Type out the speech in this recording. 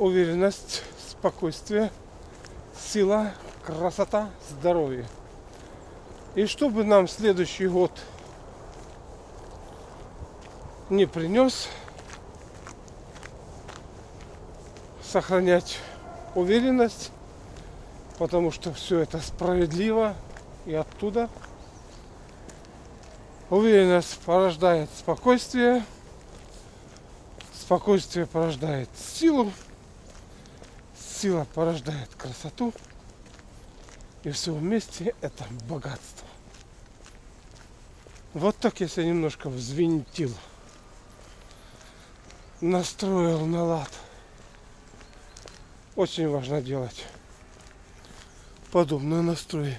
уверенность, спокойствие, сила, красота, здоровье. И чтобы нам следующий год не принес, сохранять уверенность, потому что все это справедливо и оттуда. Уверенность порождает спокойствие, спокойствие порождает силу, сила порождает красоту, и все вместе это богатство. Вот так себя немножко взвинтил, настроил на лад. Очень важно делать подобные настрои.